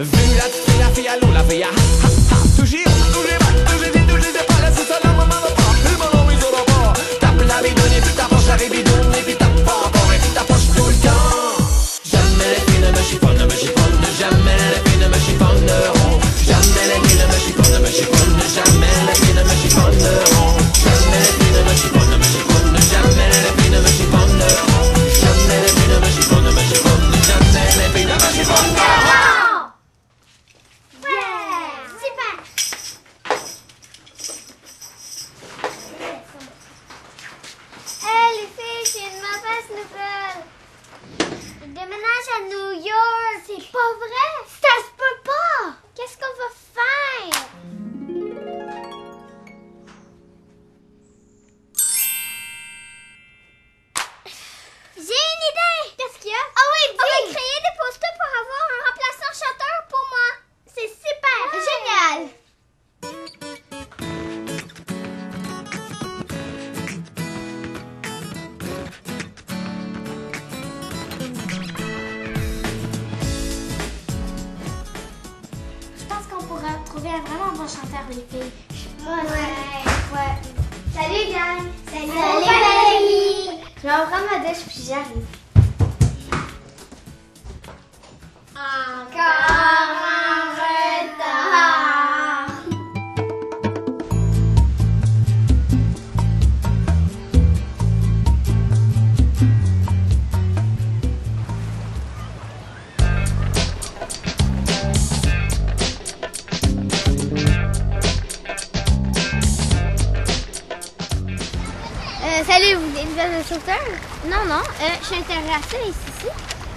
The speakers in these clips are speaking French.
Vu la la fille à l'eau, la fille ha ha pas, touchez dit, touchez c'est pas Laissez ça là, maman pas Tape la la filles. Ouais. Ouais. Salut, gang! Salut, Valérie! Je vais prendre ma douche puis j'arrive. Salut, vous êtes une de sauveteur? Non, non, euh, je suis intéressée ici.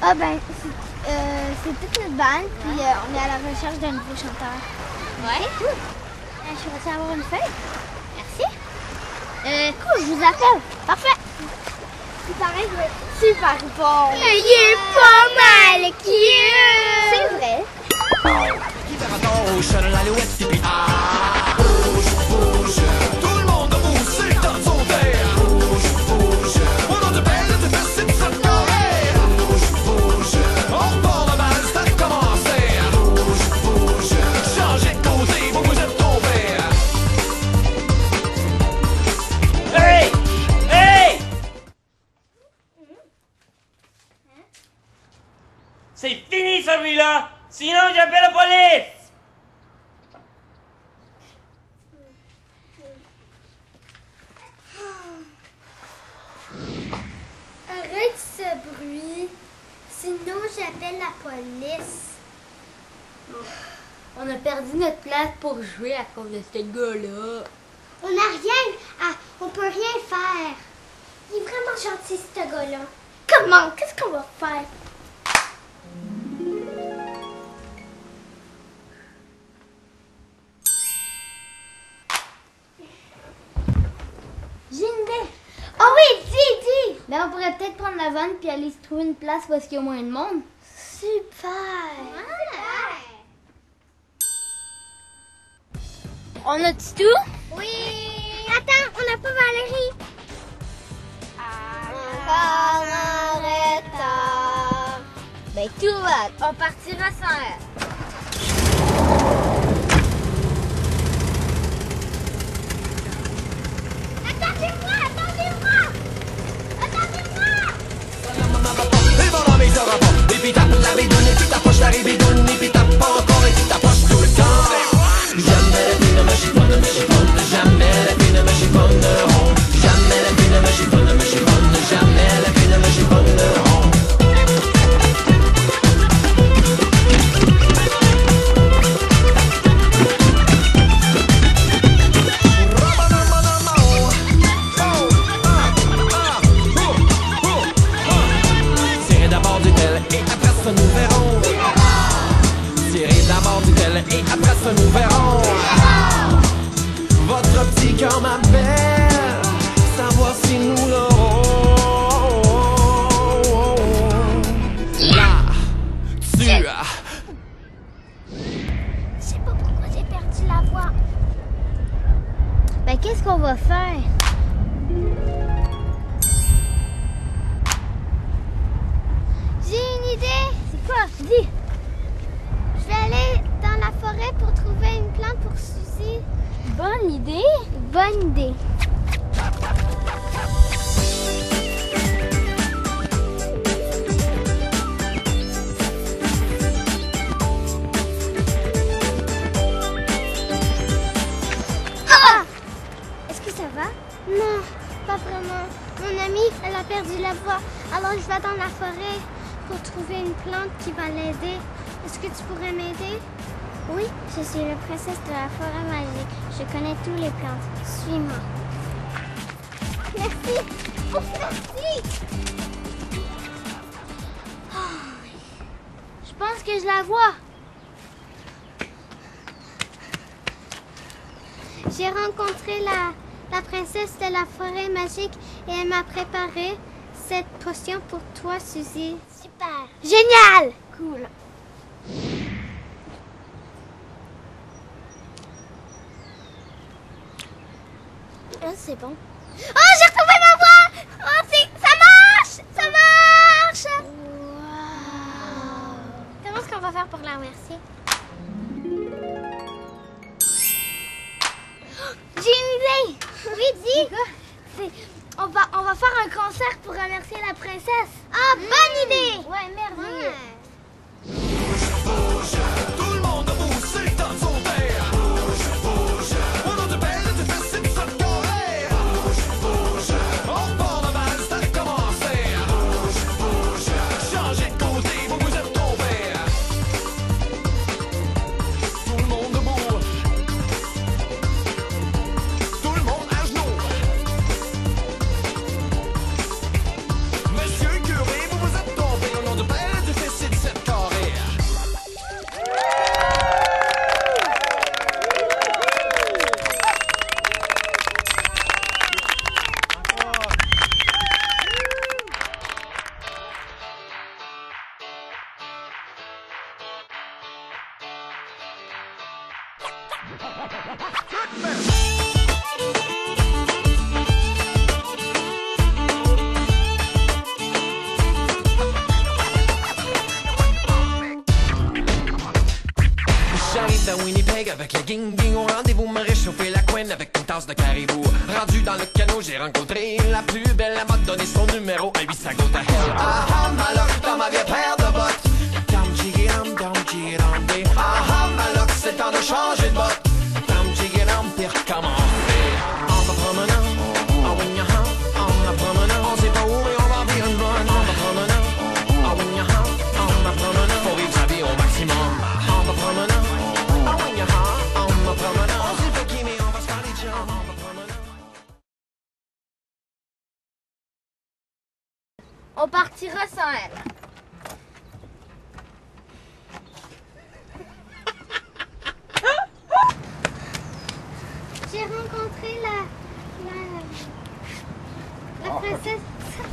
Ah ben, c'est euh, c'est toute notre bande, puis euh, on est à la recherche d'un nouveau chanteur. Ouais? Cool. Euh, je vais avoir une feuille? Merci. Euh, cool, je vous appelle. Parfait. Il paraît que super bon. Il est pas mal cute. C'est vrai. Monde bouge, C'est fini celui-là! Sinon j'appelle la police! Arrête ce bruit. Sinon, j'appelle la police. On a perdu notre place pour jouer à cause de ce gars-là. On n'a rien à... On peut rien faire. Il est vraiment gentil, ce gars-là. Comment? Qu'est-ce qu'on va faire? Ben, on pourrait peut-être prendre la vanne puis aller se trouver une place où est-ce qu'il y a moins de monde. Super! On a-tu tout? Oui! Attends, on n'a pas Valérie. Encore en retard. Ben, tout va. On partira sans elle. Attendez-moi! Et mon homme, ils auront pas Et puis tape la bidoune, quoi? Dis. Je vais aller une plante pour Suzy. Bonne idée. Bonne idée. Ah! Est-ce que ça va? Non, pas vraiment. Mon amie, elle a perdu la voix. Alors je vais dans la forêt pour trouver une plante qui va l'aider. Est-ce que tu pourrais m'aider? Oui, je suis la princesse de la forêt magique. Je connais tous les plantes. Suis-moi. Merci. Oh, merci. Oh, Je pense que je la vois. J'ai rencontré la, la princesse de la forêt magique et elle m'a préparé cette potion pour toi, Suzy. Super. Génial. Cool. Ah, c'est bon. Oh, j'ai retrouvé ma voix! Oh, ça marche! Ça marche! Comment est-ce qu'on va faire pour la remercier? J'ai une idée! Oui, dis! On va, on va faire un concert pour remercier la princesse. Ah, bonne idée! Ouais, merveilleux. J'arrive de Winnipeg avec le ging ging au rendez-vous me réchauffer la couenne avec une tasse de caribou. Rendu dans le canot, j'ai rencontré la plus belle, elle m'a donné son numéro à 8 go to hell. Ah ah, ma loque dans ma vieille paire de bottes. Dam jiggy-dam, on partira sans elle. J'ai rencontré la, la, ah, princesse.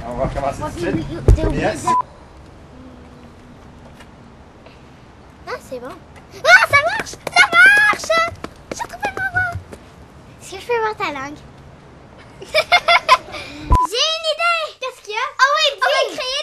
On va recommencer tout de suite. Yes. Ah, c'est bon. Ah, ça marche! Ça marche! Je suis complètement bon! Est-ce que je peux voir ta langue? J'ai une idée! Recréer